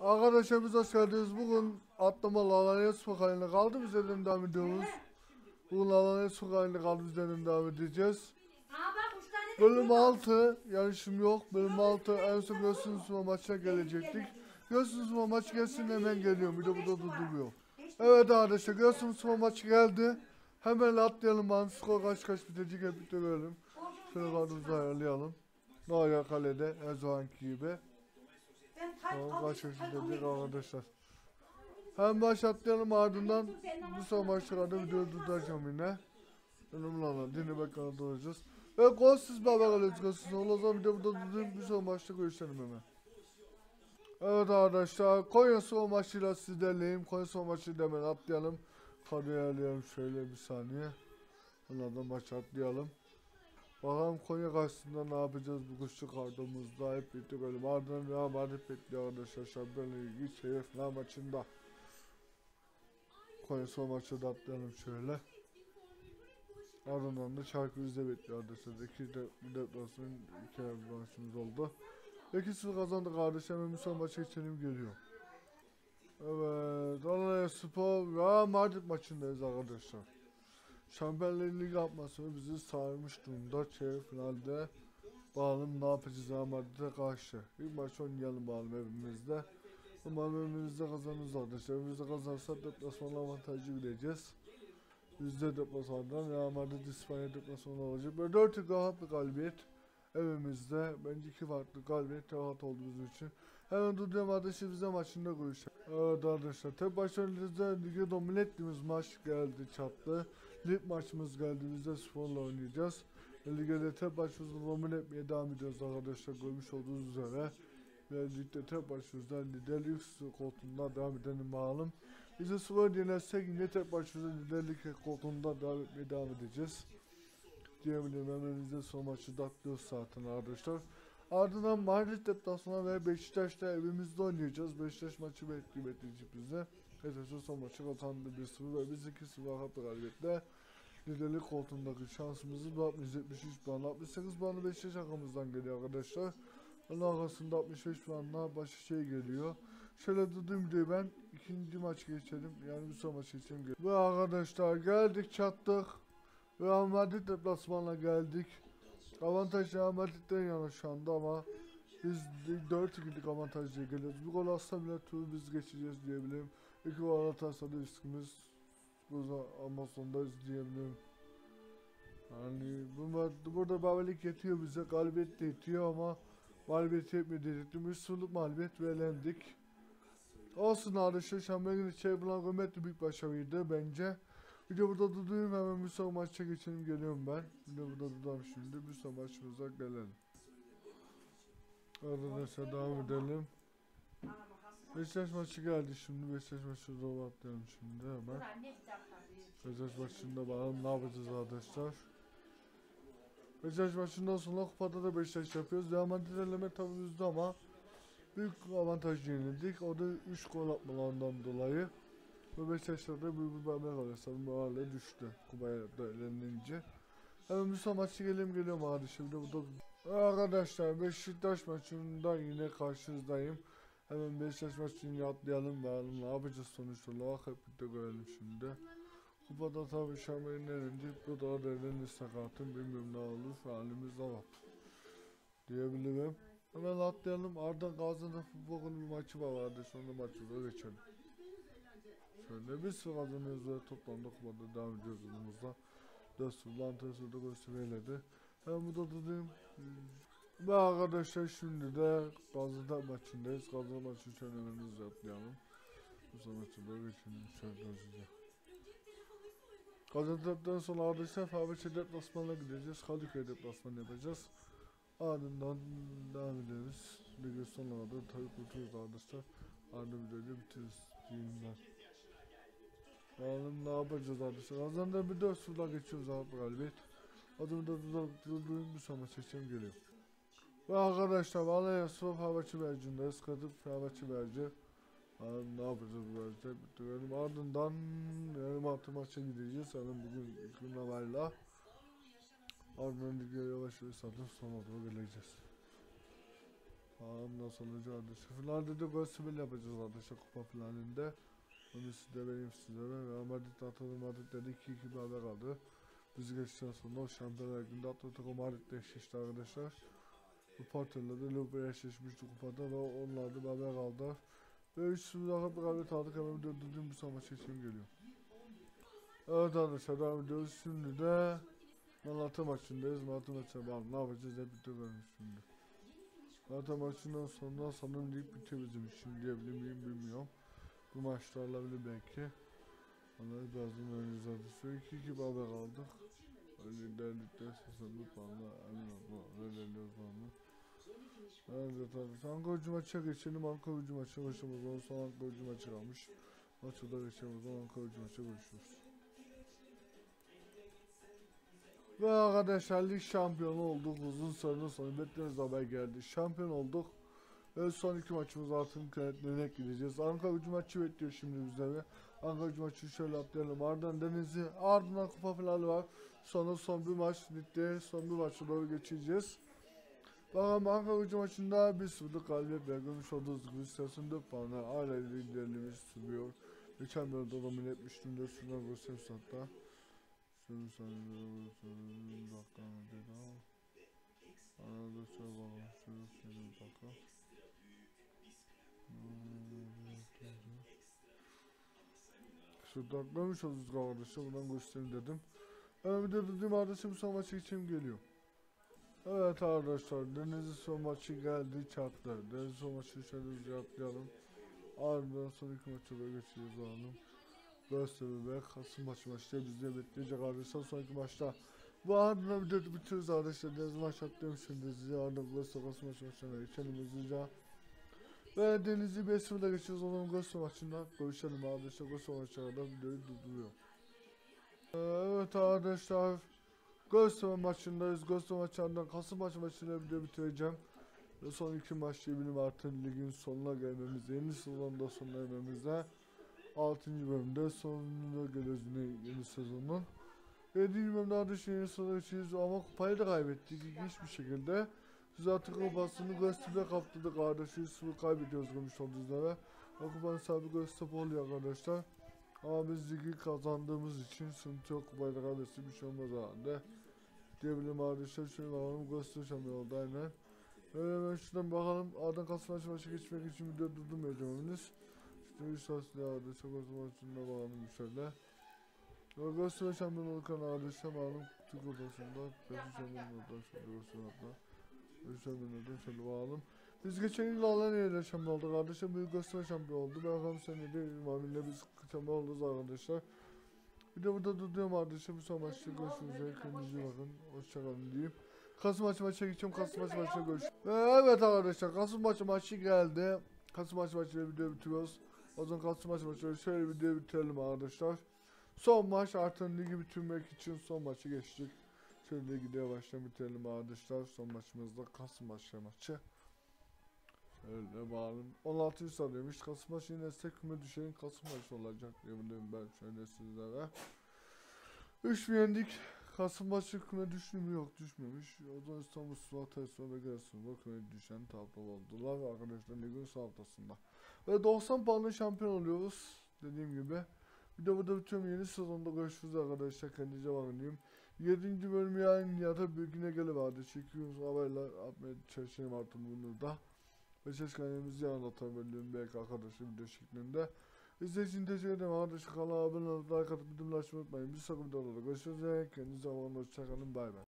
Arkadaşlar biz hoş geldiniz. Bugün atlamalı Alanya sokağına kaldı bizden devam ediyoruz. Bugün Alanya sokağına kaldı bizden devam edeceğiz. Bölüm 6 yarışım yok. Bölüm 6 en son Göğsün Suma maçına gelecektik. Göğsün Suma maç gelsin hemen geliyorum. Bir de burada durduruyor. Evet arkadaşlar Göğsün Suma maçı geldi. Hemen atlayalım ben skor kaç kaç bitecek hep birlikte görelim. Şöyle kadromuzu ayarlayalım. Noya kalede her zamanki gibi. Tamam aldım. arkadaşlar. Hem başlatlayalım ardından bu son maçlarda videoyu durduracağım yine. Önemli olan dinle bakalım duracağız. Ve golsüz baba kalıyoruz golsüz. O zaman bir de burada durdurayım bir son maçta görüşelim hemen. Evet arkadaşlar Konya son maçıyla sizlerleyim. Konya son maçıyla hemen atlayalım. Kadroyu ayarlayalım şöyle bir saniye. Onlardan maç atlayalım. Bakalım Konya karşısında ne yapacağız bu kuşlu kardomuzda hep birlikte görelim. Ardından Real Madrid bekliyor arkadaşlar. Şampiyonlar Ligi çeyrek final maçında. Konya son maçı da atlayalım şöyle. Ardından da Çarkı bizde bekliyor arkadaşlar. İki deplasman iki maçımız oldu. 2-0 kazandık kardeşim. Hemen son maça geçelim geliyor. Evet. Alanya Spor Real Madrid maçındayız arkadaşlar. Şampiyonlar Ligi atmasını bizi sarmış durumda. Çeyrek finalde bakalım ne yapacağız Madrid'e karşı. İlk maç oynayalım bakalım evimizde. Umarım evimizde kazanırız arkadaşlar. Evimizde kazanırsak deplasman avantajı gideceğiz. Yüzde deplasmandan Real Madrid İspanya deplasmanı olacak. Böyle 4 rahat bir galibiyet. Evimizde bence iki farklı galibiyet rahat oldu bizim için. Hemen durduğum arkadaşlar bize maçında görüşelim. Evet arkadaşlar tek başarılı lige domine ettiğimiz maç geldi çattı. Lig maçımız geldi biz de sporla oynayacağız. Ligde de tek başımızı domine etmeye devam ediyoruz arkadaşlar görmüş olduğunuz üzere. Ve ligde tek başımızda liderlik koltuğunda devam edelim bakalım. Biz de spor yenersek yine tek başımıza liderlik koltuğunda devam etmeye devam edeceğiz. Diyebilirim hemen biz de son maçı da atlıyoruz zaten arkadaşlar. Ardından Madrid deplasmanı ve Beşiktaş'ta evimizde oynayacağız. Beşiktaş maçı bekleyecek bize. Beşiktaş son maçı kazandı 1-0 ve biz 2-0 haklı galibiyetle liderlik koltuğundaki şansımızı da 73 puan 68 puanı Beşiktaş arkamızdan geliyor arkadaşlar. Onun arkasında 65 puanla Başakşehir geliyor. Şöyle durduğum videoyu ben ikinci maç geçelim. Yani bir son maç geçelim. Ve arkadaşlar geldik çattık. Real Madrid deplasmanına geldik. Avantaj Real Madrid'den yana şu anda ama biz 4-2'lik avantajla geliyoruz. Bir gol atsa bile turu biz geçeceğiz diyebilirim. İki gol atarsa da riskimiz burada Amazon'dayız diyebilirim. Yani bu, burada beraberlik yetiyor bize. Galibiyet de yetiyor ama mağlubiyet yetmiyor diyecektim. 3-0'lık mağlubiyet ve elendik. Olsun arkadaşlar. Şampiyonlar içeri bulan kıymetli büyük başarıydı bence. Bir de burada durdurayım hemen bir son maça geçelim geliyorum ben. Bir de burada durduralım şimdi bir son maçımıza gelelim. Arkadaşlar devam edelim. Beşiktaş maçı geldi şimdi Beşiktaş maçı zor atlayalım şimdi hemen. Beşiktaş maçında bakalım ne yapacağız arkadaşlar. Beşiktaş maçından sonra kupada da Beşiktaş yapıyoruz. Real Madrid eleme tabi üzdü ama büyük avantaj yenildik. O da 3 gol atmalarından dolayı. Ve Beşiktaş'ta da büyük bir beraber kalıyor. Sanırım bu düştü. Kuba'ya da elenince. Hemen son maçı geliyorum geliyorum hadi şimdi burada. Arkadaşlar Beşiktaş maçında yine karşınızdayım. Hemen Beşiktaş maçını atlayalım bakalım ne yapacağız sonuç olarak hep birlikte görelim şimdi. Kupada tabi Şamay'ın elinde bu da elinde sakatım bilmiyorum ne olur halimiz zavap diyebilirim. Hemen atlayalım ardından Gaziantep futbolunun bir maçı var vardı sonra maçı geçelim. Şöyle bir sıra kazanıyoruz ve toplamda kupada devam ediyoruz yolumuzda. 4 sıfır Antalya'da gösteriledi. Hemen burada dedim. Ve arkadaşlar şimdi de Gaziantep maçındayız. Gaziantep maçı için önümüzü atlayalım. Bu son maçı da geçelim şöyle hızlıca. Gaziantep'ten sonra arkadaşlar Fenerbahçe deplasmanına gideceğiz. Kadıköy deplasmanı yapacağız. Ardından devam ederiz. Ligin sonuna da tabii kurtuluruz arkadaşlar. Ardından videoyu bitiririz diyeyim ben. Bakalım ne yapacağız arkadaşlar. Gaziantep bir 4 sıfırla geçiyoruz abi galibiyet. Adımı da durdurduğum bir sonra seçim geliyor. Ve arkadaşlar Valaya Spor Fenerbahçe vercindeyiz. Kadıp Fenerbahçe verici. Bakalım ne yapacağız bu vericide bitirelim. Ardından yarım altı maça gideceğiz. Sanırım bugün gün haberle. Ardından lige yavaş yavaş zaten sona doğru geleceğiz. Bakalım nasıl olacak. Finalde de sibel yapacağız arkadaşlar kupa finalinde. Onu size vereyim sizlere. Real Madrid Atletico Madrid'de 2-2 beraber kaldı. Biz geçtikten sonra Şampiyonlar Ligi'nde Atletico Madrid'le eşleşti arkadaşlar. Bu Porto'yla da Liverpool eşleşmişti kupada ve onlar da beraber kaldı. Ve 3 dakika bir galibiyet aldık hemen dördüncü son maçı için geliyor. Evet arkadaşlar devam ediyoruz. Şimdi de Malatya maçındayız. Malatya maçına bağlı. Ne yapacağız hep bitirelim şimdi. Malatya maçından sonra sanırım lig bitiyor bizim için diyebilir miyim bilmiyorum. Bu maçta olabilir belki. Onları birazdan oynayacağız arkadaşlar. 2-2 beraber kaldık. Liderlikte 81 puanla emin olma. Liderliyoruz puanla. Evet arkadaşlar. Ankara gücü maça geçelim. Ankara gücü maça başlamaz. Ondan sonra Ankara gücü maçı kalmış. Maçı da geçelim. O zaman Ankara gücü maça görüşürüz. Ve arkadaşlar lig şampiyonu olduk. Uzun sürenin sonu beklediğiniz haber geldi. Şampiyon olduk. Ve son iki maçımız altın kanetlerine gideceğiz. Ankara gücü maçı bekliyor şimdi bize ve Ankara gücü maçı şöyle atlayalım. Ardından Denizli, ardından kupa finali var. Sonra son bir maç ligde son bir maça doğru geçeceğiz. Bakalım Ankara gücü maçında bir sıfırlık galibiyet ve görmüş olduğunuz gibi 84 puanla hala liderliğimiz sürüyor. Geçen bölümde domine etmiştim de şuradan göstereyim hatta. Şunu sanırım, bir dakika. Arada şöyle bakalım, şöyle şöyle bir dakika. Şurada atlamış olduk arkadaşlar, buradan göstereyim dedim. Hemen bir de dediğim arkadaşım son maçı için geliyor. Evet arkadaşlar, Denizli son maçı geldi çarptı. Denizli son maçı şöyle bir atlayalım. Ardından son iki maçı da geçeceğiz alalım. Göztepe ve Kasım maçı maçta bizde bekleyecek arkadaşlar sonraki maçta. Bu ardından bir de bitiririz arkadaşlar. Deniz maç atlıyorum şimdi size ardından Kasım maçı maçına geçelim hızlıca. Ve Denizli 5-0'da geçiyoruz onun Göztepe maçında. Görüşelim arkadaşlar Göztepe maçına kadar videoyu durduruyor. Evet arkadaşlar. Göztepe maçındayız. Göztepe maçından Kasım maçı maçıyla video bitireceğim. Ve son iki maç diyebilirim artık ligin sonuna gelmemiz, yeni sezonda sonuna gelmemizde. 6. bölümde sonuna geliyoruz yeni sezonun. 7. bölümde arkadaşlar yeni sezona geçeceğiz ama kupayı da kaybettik ilginç bir şekilde. Biz artık kupasını Göztepe kaptırdık arkadaşlar. Sıfır kaybediyoruz görmüş olduğunuz üzere. O kupanın sahibi Göztepe oluyor arkadaşlar. Ama biz ligi kazandığımız için sıkıntı yok kupayı da kaybetse bir şey olmaz herhalde. Diyebilirim arkadaşlar. Şöyle bakalım Göztepe şampiyon oldu aynen. Hemen şuradan bakalım. Ardından Kasım maçı maçı geçmek için video durdurmayacağım henüz. İşte bir saat daha da çok az maçında bakalım şöyle. Göztepe şampiyon olurken arkadaşlar bakalım Türk odasında. Beşi şampiyon oldu şampiyon oldu şöyle bakalım. Biz geçen yıl Alanya'yla şampiyon olduk arkadaşlar. Büyük Göztepe şampiyon oldu. Bakalım senede İmami'yle biz şampiyon oluruz arkadaşlar. Bir de burada durduruyorum arkadaşlar. Bu son maçta görüşmek üzere. Kendinize bakın. Hoşçakalın diyeyim. Kasım maçı maçına geçiyorum. Kasım maçı maçına görüşürüz. Ve evet arkadaşlar Kasım maçı maçı geldi. Kasım maçı maçıyla video bitiriyoruz. O zaman Kasım maçı maçıyla şöyle video bitirelim arkadaşlar. Son maç artık ligi bitirmek için son maçı geçtik. Şöyle gidiyor baştan bitirelim arkadaşlar. Son maçımızda Kasım maçı maçı. Şöyle bağlı. 16. sıradaymış. Kasım maçı yine ise küme düşenin Kasım maçı olacak diye biliyorum ben şöyle sizlere. 3 yendik. Kasım maçı küme düştü mü? Yok düşmemiş. O zaman İstanbul Spor Tesla ve Giresunspor küme düşen tablo oldular arkadaşlar ligin haftasında. Ve 90 puanla şampiyon oluyoruz. Dediğim gibi. De burada bitiyorum yeni sezonda görüşürüz arkadaşlar. Kendinize bakın diyeyim. 7. bölüm yarın ya da bir güne gele vardı. Çekiyoruz haberler atmaya çalışayım artık bunu da. Ve ses kaynağımızı yarın atabiliyorum belki arkadaşlar video şeklinde. İzlediğiniz için teşekkür ederim arkadaşlar. Kanala abone olup like atıp bildirimleri açmayı unutmayın. Bir sonraki videoda görüşürüz. Kendinize bakın. Hoşçakalın. Bay bay.